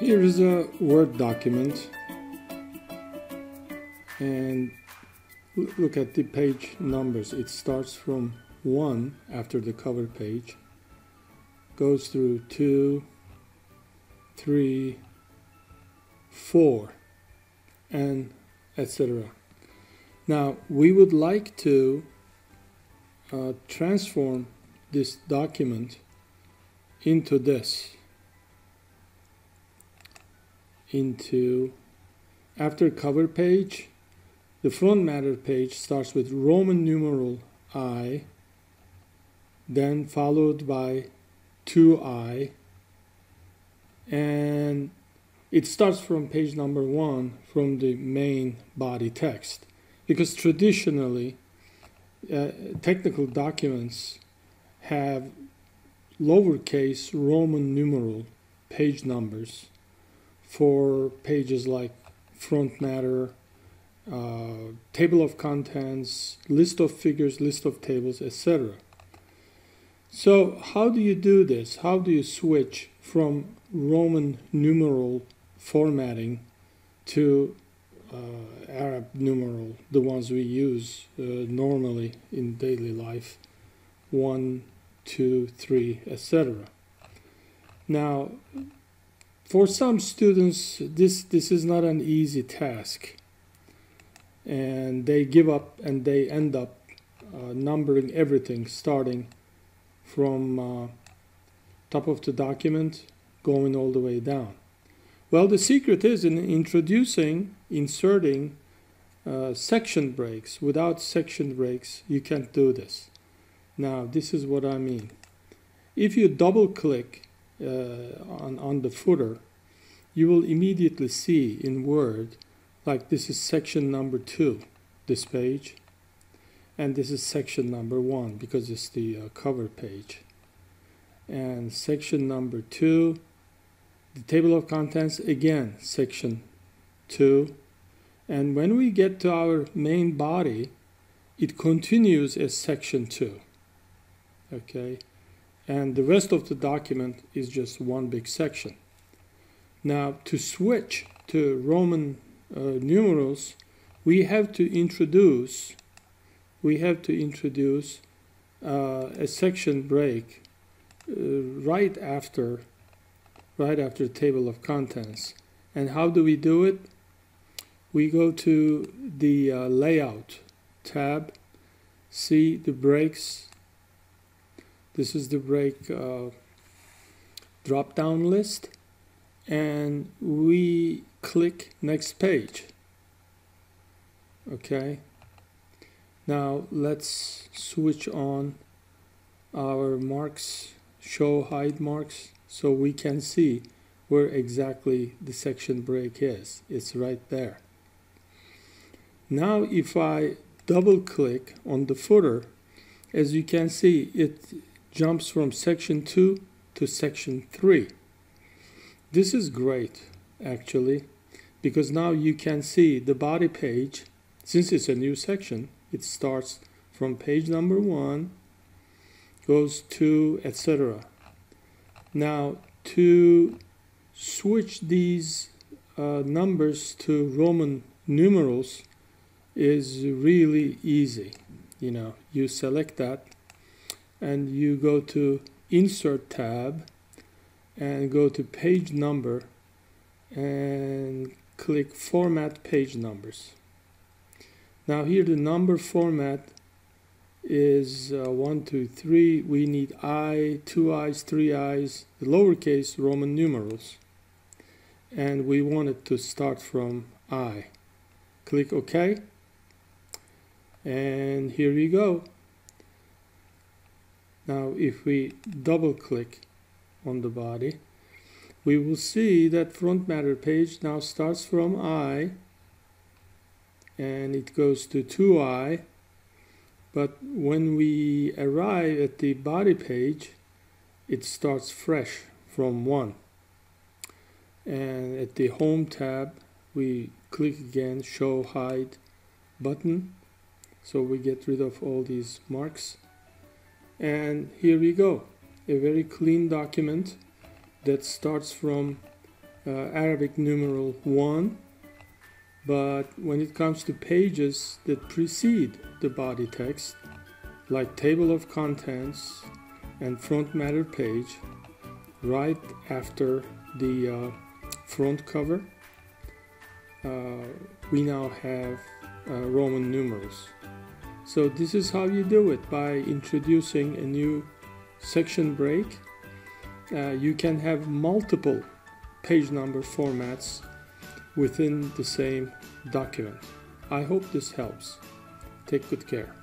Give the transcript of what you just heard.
Here is a Word document and look at the page numbers. It starts from 1 after the cover page, goes through 2, 3, 4, and etc. Now we would like to uh, transform this document into this into after cover page the front matter page starts with Roman numeral I then followed by 2i and it starts from page number one from the main body text. Because traditionally uh, technical documents have lowercase Roman numeral page numbers for pages like front matter, uh, table of contents, list of figures, list of tables, etc. So how do you do this? How do you switch from Roman numeral formatting to Arab numeral, the ones we use uh, normally in daily life, one, two, three, etc. Now, for some students, this, this is not an easy task. And they give up and they end up uh, numbering everything starting from uh, top of the document going all the way down. Well, the secret is in introducing, inserting uh, section breaks. Without section breaks, you can't do this. Now, this is what I mean. If you double click uh, on, on the footer, you will immediately see in Word, like this is section number two, this page, and this is section number one because it's the uh, cover page. And section number two, the table of contents, again, section two. And when we get to our main body, it continues as section two. Okay and the rest of the document is just one big section. Now to switch to Roman uh, numerals, we have to introduce we have to introduce uh, a section break uh, right after right after the table of contents. And how do we do it? We go to the uh, layout tab, see the breaks this is the break uh, drop down list and we click next page. Okay. Now let's switch on our marks, show hide marks, so we can see where exactly the section break is. It's right there. Now if I double click on the footer, as you can see, it jumps from section 2 to section 3. This is great actually because now you can see the body page since it's a new section it starts from page number 1 goes to etc. Now to switch these uh, numbers to Roman numerals is really easy you know you select that and you go to insert tab and go to page number and click format page numbers now here the number format is uh, one two three. We need i two i's three i's the lowercase roman numerals. And we want it to start from i. Click ok. And here we go. Now if we double click on the body, we will see that front matter page now starts from I and it goes to 2i but when we arrive at the body page it starts fresh from 1 and at the home tab we click again show hide button. So we get rid of all these marks. And here we go, a very clean document that starts from uh, Arabic numeral 1 but when it comes to pages that precede the body text like table of contents and front matter page right after the uh, front cover uh, we now have uh, Roman numerals. So this is how you do it by introducing a new section break. Uh, you can have multiple page number formats within the same document. I hope this helps. Take good care.